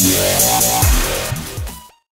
Yeah.